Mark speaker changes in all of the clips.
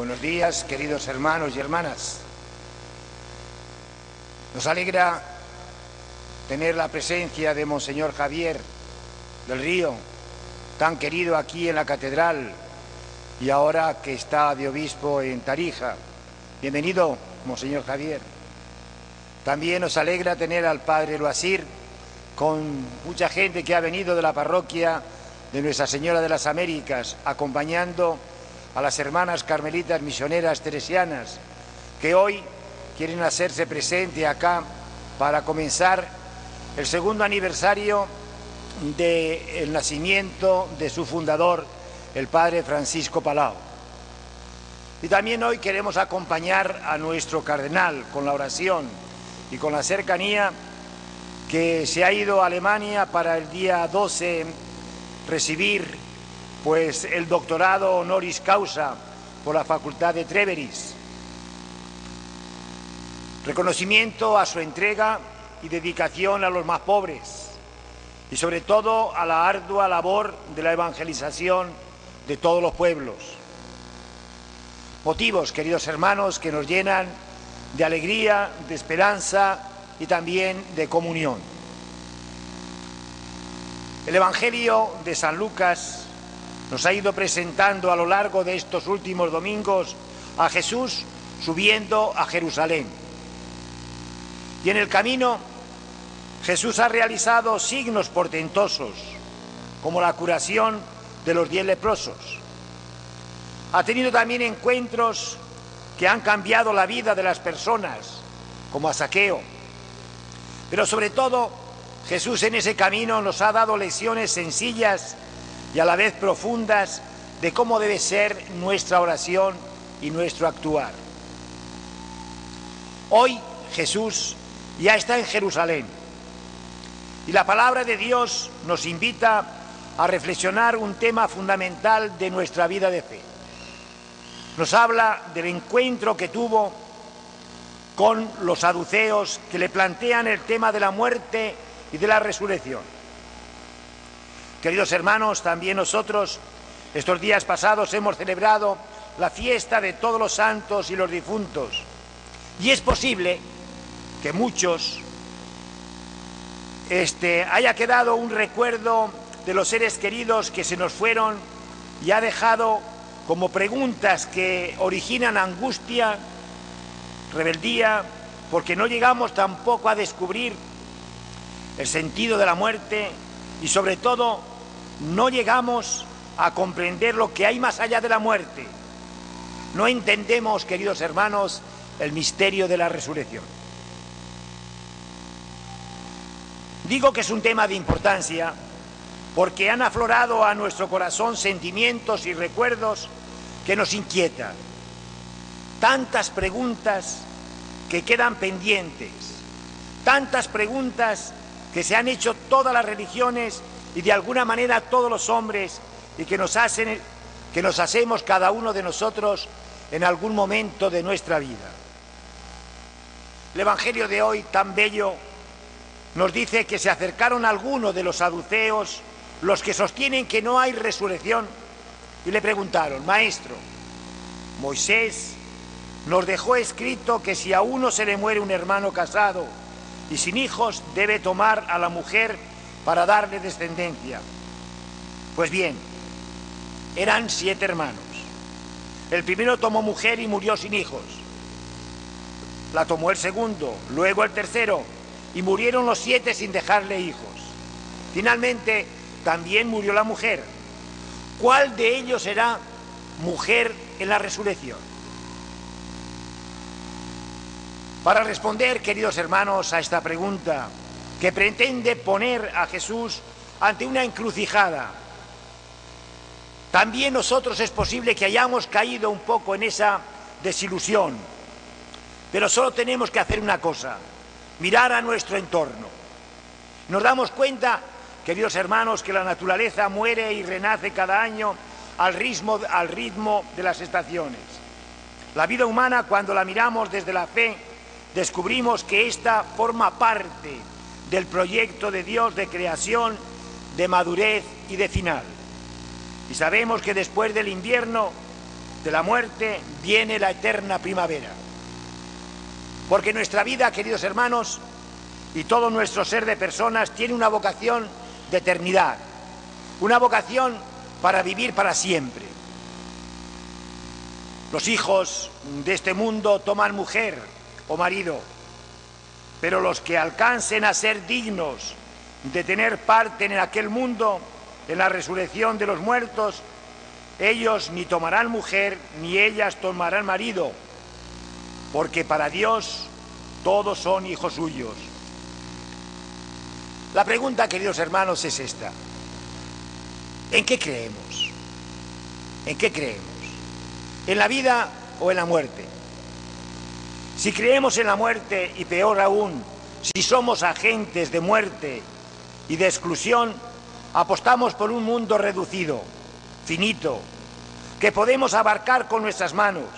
Speaker 1: Buenos días, queridos hermanos y hermanas. Nos alegra tener la presencia de Monseñor Javier del Río, tan querido aquí en la catedral y ahora que está de obispo en Tarija. Bienvenido, Monseñor Javier. También nos alegra tener al Padre Loasir con mucha gente que ha venido de la parroquia de Nuestra Señora de las Américas, acompañando a las hermanas carmelitas misioneras teresianas, que hoy quieren hacerse presente acá para comenzar el segundo aniversario del nacimiento de su fundador, el padre Francisco Palau. Y también hoy queremos acompañar a nuestro cardenal con la oración y con la cercanía que se ha ido a Alemania para el día 12 recibir pues el doctorado honoris causa por la Facultad de Treveris. Reconocimiento a su entrega y dedicación a los más pobres y sobre todo a la ardua labor de la evangelización de todos los pueblos. Motivos, queridos hermanos, que nos llenan de alegría, de esperanza y también de comunión. El Evangelio de San Lucas nos ha ido presentando a lo largo de estos últimos domingos a Jesús subiendo a Jerusalén. Y en el camino Jesús ha realizado signos portentosos, como la curación de los diez leprosos. Ha tenido también encuentros que han cambiado la vida de las personas, como a Saqueo. Pero sobre todo, Jesús en ese camino nos ha dado lecciones sencillas y a la vez profundas de cómo debe ser nuestra oración y nuestro actuar. Hoy Jesús ya está en Jerusalén y la palabra de Dios nos invita a reflexionar un tema fundamental de nuestra vida de fe. Nos habla del encuentro que tuvo con los saduceos que le plantean el tema de la muerte y de la resurrección. Queridos hermanos, también nosotros estos días pasados hemos celebrado la fiesta de todos los santos y los difuntos. Y es posible que muchos este, haya quedado un recuerdo de los seres queridos que se nos fueron y ha dejado como preguntas que originan angustia, rebeldía, porque no llegamos tampoco a descubrir el sentido de la muerte y sobre todo no llegamos a comprender lo que hay más allá de la muerte. No entendemos, queridos hermanos, el misterio de la resurrección. Digo que es un tema de importancia porque han aflorado a nuestro corazón sentimientos y recuerdos que nos inquietan. Tantas preguntas que quedan pendientes, tantas preguntas que se han hecho todas las religiones y de alguna manera todos los hombres y que nos hacen que nos hacemos cada uno de nosotros en algún momento de nuestra vida. El evangelio de hoy tan bello nos dice que se acercaron algunos de los saduceos, los que sostienen que no hay resurrección, y le preguntaron, "Maestro, Moisés nos dejó escrito que si a uno se le muere un hermano casado y sin hijos debe tomar a la mujer para darle descendencia. Pues bien, eran siete hermanos. El primero tomó mujer y murió sin hijos. La tomó el segundo, luego el tercero, y murieron los siete sin dejarle hijos. Finalmente, también murió la mujer. ¿Cuál de ellos será mujer en la resurrección? Para responder, queridos hermanos, a esta pregunta, que pretende poner a Jesús ante una encrucijada. También nosotros es posible que hayamos caído un poco en esa desilusión, pero solo tenemos que hacer una cosa, mirar a nuestro entorno. Nos damos cuenta, queridos hermanos, que la naturaleza muere y renace cada año al ritmo, al ritmo de las estaciones. La vida humana, cuando la miramos desde la fe, descubrimos que ésta forma parte del proyecto de Dios de creación, de madurez y de final. Y sabemos que después del invierno de la muerte viene la eterna primavera. Porque nuestra vida, queridos hermanos, y todo nuestro ser de personas tiene una vocación de eternidad, una vocación para vivir para siempre. Los hijos de este mundo toman mujer o marido, pero los que alcancen a ser dignos de tener parte en aquel mundo, en la resurrección de los muertos, ellos ni tomarán mujer, ni ellas tomarán marido, porque para Dios todos son hijos suyos. La pregunta, queridos hermanos, es esta. ¿En qué creemos? ¿En qué creemos? ¿En la vida o en la muerte? Si creemos en la muerte y peor aún, si somos agentes de muerte y de exclusión, apostamos por un mundo reducido, finito, que podemos abarcar con nuestras manos.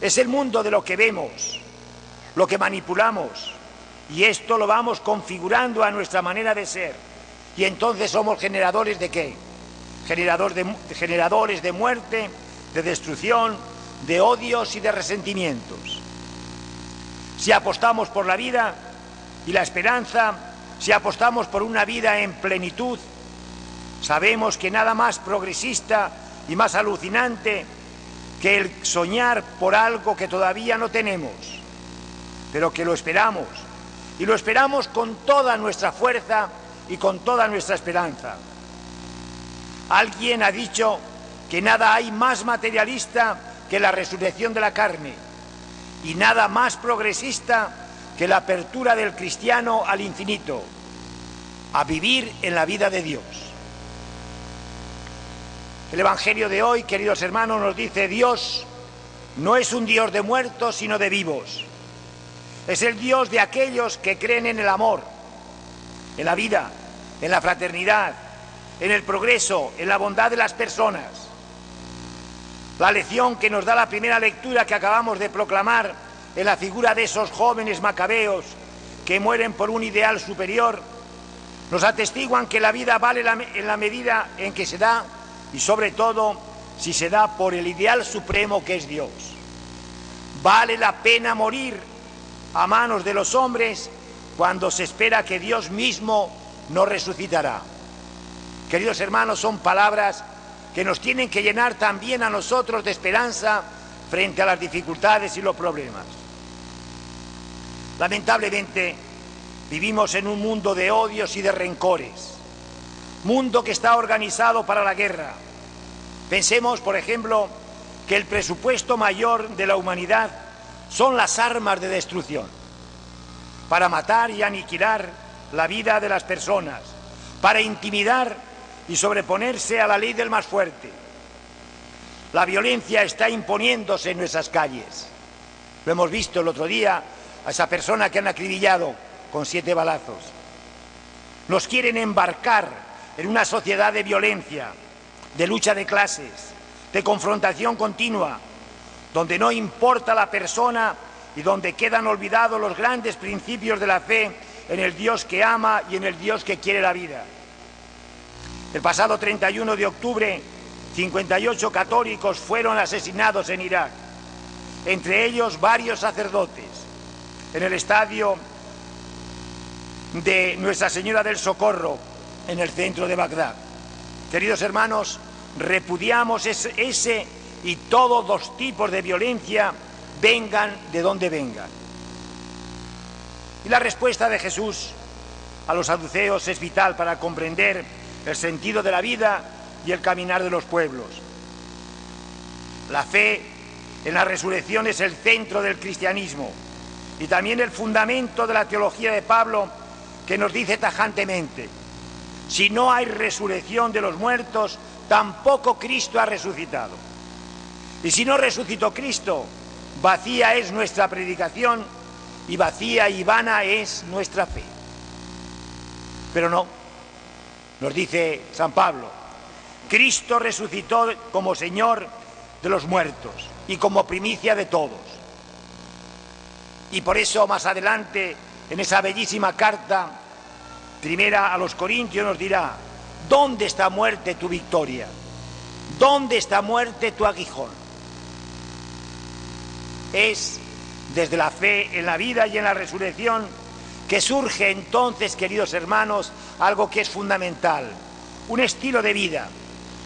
Speaker 1: Es el mundo de lo que vemos, lo que manipulamos, y esto lo vamos configurando a nuestra manera de ser. Y entonces somos generadores de qué? de, generadores de muerte, de destrucción, de odios y de resentimientos. Si apostamos por la vida y la esperanza, si apostamos por una vida en plenitud, sabemos que nada más progresista y más alucinante que el soñar por algo que todavía no tenemos, pero que lo esperamos, y lo esperamos con toda nuestra fuerza y con toda nuestra esperanza. Alguien ha dicho que nada hay más materialista que la resurrección de la carne y nada más progresista que la apertura del cristiano al infinito, a vivir en la vida de Dios. El Evangelio de hoy, queridos hermanos, nos dice Dios no es un Dios de muertos, sino de vivos. Es el Dios de aquellos que creen en el amor, en la vida, en la fraternidad, en el progreso, en la bondad de las personas. La lección que nos da la primera lectura que acabamos de proclamar en la figura de esos jóvenes macabeos que mueren por un ideal superior, nos atestiguan que la vida vale en la medida en que se da y sobre todo si se da por el ideal supremo que es Dios. Vale la pena morir a manos de los hombres cuando se espera que Dios mismo nos resucitará. Queridos hermanos, son palabras que nos tienen que llenar también a nosotros de esperanza frente a las dificultades y los problemas. Lamentablemente vivimos en un mundo de odios y de rencores, mundo que está organizado para la guerra. Pensemos, por ejemplo, que el presupuesto mayor de la humanidad son las armas de destrucción, para matar y aniquilar la vida de las personas, para intimidar y sobreponerse a la ley del más fuerte. La violencia está imponiéndose en nuestras calles. Lo hemos visto el otro día a esa persona que han acribillado con siete balazos. Nos quieren embarcar en una sociedad de violencia, de lucha de clases, de confrontación continua, donde no importa la persona y donde quedan olvidados los grandes principios de la fe en el Dios que ama y en el Dios que quiere la vida. El pasado 31 de octubre, 58 católicos fueron asesinados en Irak, entre ellos varios sacerdotes en el estadio de Nuestra Señora del Socorro, en el centro de Bagdad. Queridos hermanos, repudiamos ese, y todos los tipos de violencia, vengan de donde vengan. Y la respuesta de Jesús a los saduceos es vital para comprender el sentido de la vida y el caminar de los pueblos. La fe en la resurrección es el centro del cristianismo y también el fundamento de la teología de Pablo que nos dice tajantemente, si no hay resurrección de los muertos, tampoco Cristo ha resucitado. Y si no resucitó Cristo, vacía es nuestra predicación y vacía y vana es nuestra fe. Pero no, nos dice San Pablo, Cristo resucitó como Señor de los muertos y como primicia de todos. Y por eso más adelante, en esa bellísima carta, primera a los Corintios, nos dirá, ¿dónde está muerte tu victoria? ¿Dónde está muerte tu aguijón? es desde la fe en la vida y en la resurrección que surge entonces, queridos hermanos, algo que es fundamental, un estilo de vida,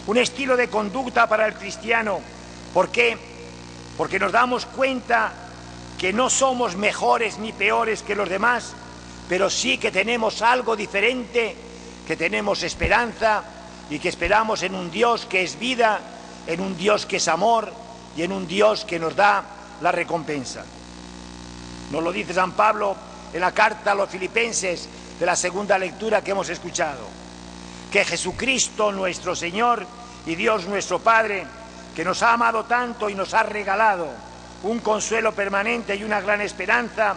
Speaker 1: un estilo de conducta para el cristiano. ¿Por qué? Porque nos damos cuenta que no somos mejores ni peores que los demás, pero sí que tenemos algo diferente, que tenemos esperanza y que esperamos en un Dios que es vida, en un Dios que es amor y en un Dios que nos da la recompensa. Nos lo dice San Pablo en la carta a los filipenses de la segunda lectura que hemos escuchado. Que Jesucristo nuestro Señor y Dios nuestro Padre, que nos ha amado tanto y nos ha regalado un consuelo permanente y una gran esperanza,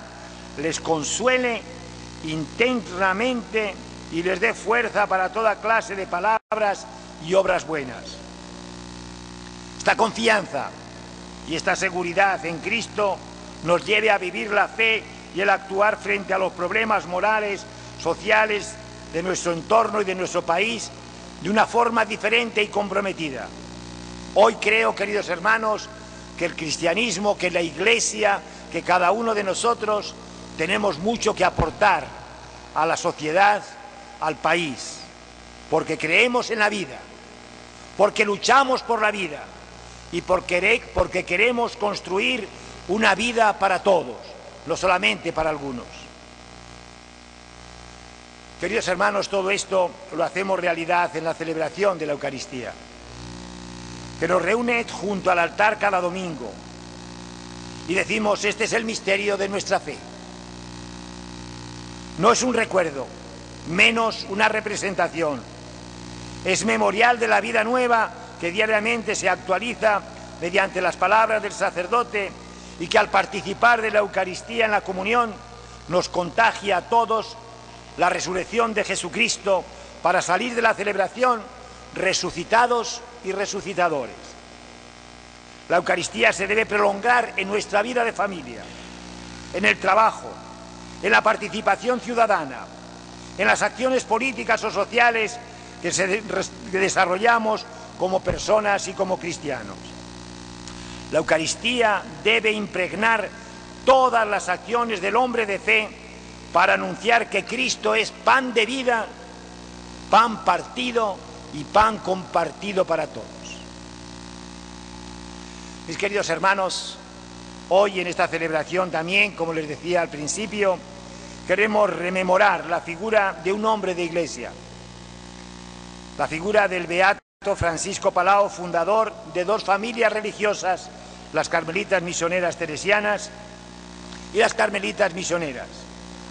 Speaker 1: les consuele intensamente y les dé fuerza para toda clase de palabras y obras buenas. Esta confianza y esta seguridad en Cristo nos lleve a vivir la fe y el actuar frente a los problemas morales, sociales de nuestro entorno y de nuestro país de una forma diferente y comprometida. Hoy creo, queridos hermanos, que el cristianismo, que la Iglesia, que cada uno de nosotros tenemos mucho que aportar a la sociedad, al país, porque creemos en la vida, porque luchamos por la vida y porque, queremos construir una vida para todos, no solamente para algunos. Queridos hermanos, todo esto lo hacemos realidad en la celebración de la Eucaristía, que nos reúne junto al altar cada domingo y decimos, este es el misterio de nuestra fe. No es un recuerdo, menos una representación. Es memorial de la vida nueva que diariamente se actualiza mediante las palabras del sacerdote y que al participar de la Eucaristía en la comunión nos contagia a todos la resurrección de Jesucristo para salir de la celebración resucitados y resucitadores. La Eucaristía se debe prolongar en nuestra vida de familia, en el trabajo, en la participación ciudadana, en las acciones políticas o sociales que, desarrollamos como personas y como cristianos. La Eucaristía debe impregnar todas las acciones del hombre de fe para anunciar que Cristo es pan de vida, pan partido y pan compartido para todos. Mis queridos hermanos, hoy en esta celebración también, como les decía al principio, queremos rememorar la figura de un hombre de iglesia, la figura del beato Francisco Palau, fundador de dos familias religiosas, las carmelitas misioneras teresianas y las carmelitas misioneras.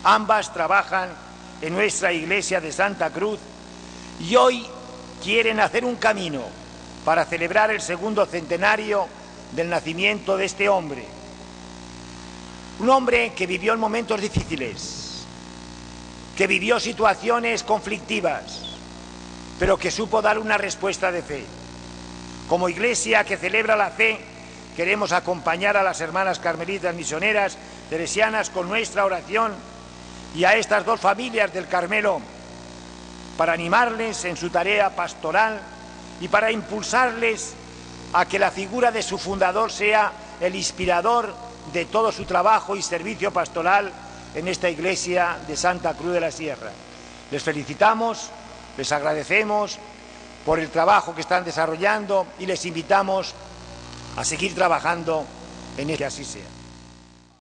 Speaker 1: Ambas trabajan en nuestra iglesia de Santa Cruz y hoy quieren hacer un camino para celebrar el segundo centenario del nacimiento de este hombre. Un hombre que vivió en momentos difíciles, que vivió situaciones conflictivas, pero que supo dar una respuesta de fe. Como iglesia que celebra la fe, queremos acompañar a las hermanas carmelitas misioneras teresianas con nuestra oración y a estas dos familias del Carmelo para animarles en su tarea pastoral y para impulsarles a que la figura de su fundador sea el inspirador de todo su trabajo y servicio pastoral en esta iglesia de Santa Cruz de la Sierra. Les felicitamos, les agradecemos por el trabajo que están desarrollando y les invitamos a seguir trabajando en el que así sea.